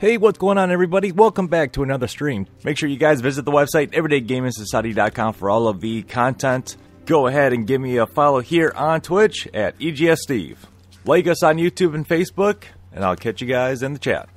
Hey, what's going on, everybody? Welcome back to another stream. Make sure you guys visit the website, everydaygamingsociety.com, for all of the content. Go ahead and give me a follow here on Twitch at EGS Steve. Like us on YouTube and Facebook, and I'll catch you guys in the chat.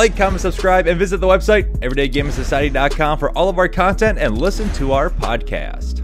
Like, comment, subscribe, and visit the website, everydaygamingsociety.com for all of our content and listen to our podcast.